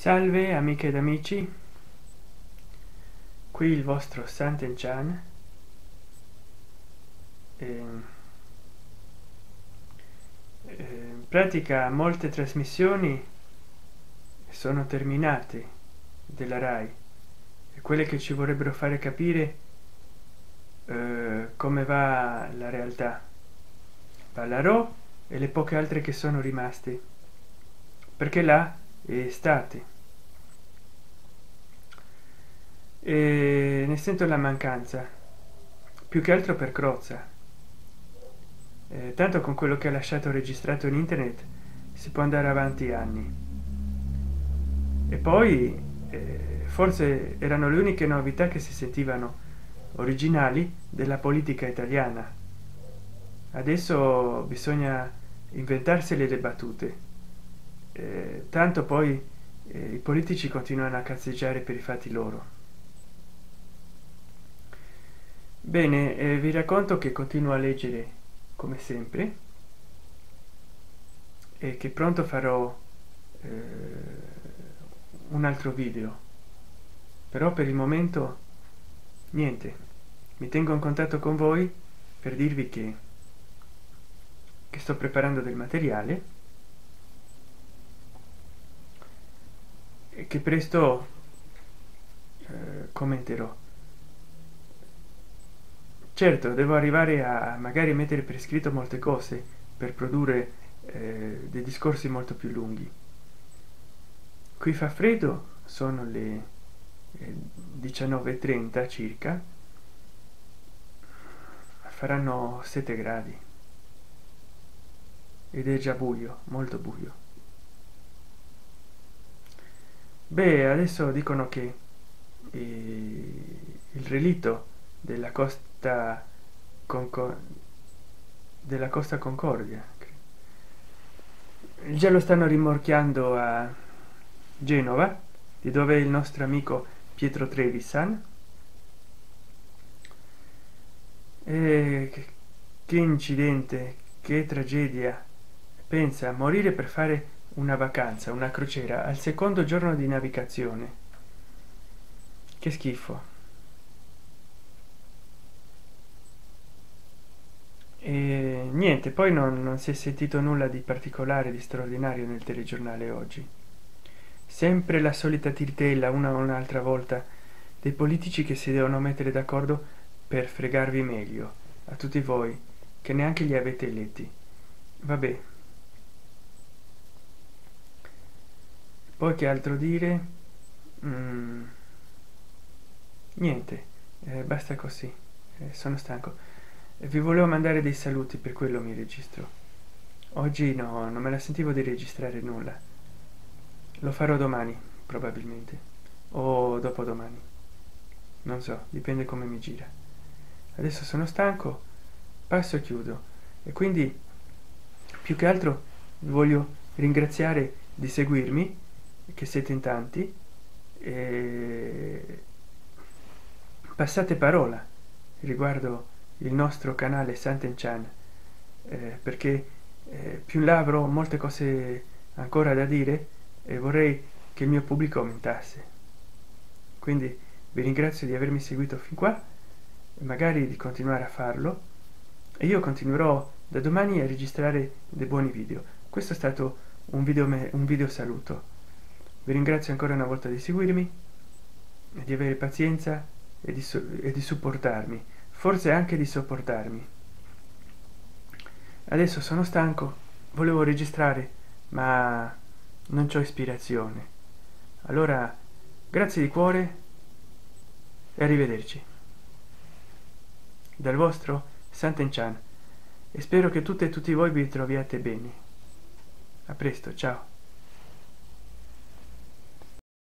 salve amiche ed amici. Qui il vostro santen chan in pratica molte trasmissioni sono terminate della rai. E quelle che ci vorrebbero fare capire eh, come va la realtà. Parlerò e le poche altre che sono rimaste. Perché là estate e ne sento la mancanza più che altro per crozza. Eh, tanto con quello che ha lasciato registrato in internet si può andare avanti anni. E poi eh, forse erano le uniche novità che si sentivano originali della politica italiana. Adesso bisogna inventarsele le battute tanto poi eh, i politici continuano a cazzeggiare per i fatti loro. Bene eh, vi racconto che continuo a leggere come sempre e che pronto farò eh, un altro video. Però per il momento niente. Mi tengo in contatto con voi per dirvi che che sto preparando del materiale che presto eh, commenterò. Certo devo arrivare a magari mettere per iscritto molte cose per produrre eh, dei discorsi molto più lunghi. Qui fa freddo sono le eh, 19:30 circa faranno 7 gradi. Ed è già buio molto buio beh adesso dicono che eh, il relitto della costa Conco della costa concordia già lo stanno rimorchiando a genova di dove è il nostro amico pietro trevisan. E che incidente che tragedia. Pensa a morire per fare una vacanza una crociera al secondo giorno di navigazione. Che schifo. E niente poi non, non si è sentito nulla di particolare di straordinario nel telegiornale oggi. Sempre la solita tirtella una o un'altra volta dei politici che si devono mettere d'accordo per fregarvi meglio a tutti voi che neanche li avete letti vabbè poi che altro dire? Mm. niente eh, basta così eh, sono stanco. E vi volevo mandare dei saluti per quello mi registro. Oggi no non me la sentivo di registrare nulla. Lo farò domani probabilmente. O dopodomani. Non so dipende come mi gira. Adesso sono stanco passo e chiudo. E quindi più che altro voglio ringraziare di seguirmi che siete in tanti e passate parola riguardo il nostro canale Santen Chan eh, perché eh, più in là avrò molte cose ancora da dire e vorrei che il mio pubblico aumentasse. Quindi vi ringrazio di avermi seguito fin qua magari di continuare a farlo e io continuerò da domani a registrare dei buoni video. Questo è stato un video un video saluto vi ringrazio ancora una volta di seguirmi di avere pazienza e di, e di supportarmi forse anche di sopportarmi. Adesso sono stanco volevo registrare ma non c'ho ispirazione. Allora grazie di cuore e arrivederci. Dal vostro santen chan e spero che tutte e tutti voi vi troviate bene. A presto ciao